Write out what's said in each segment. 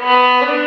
Música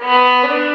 Música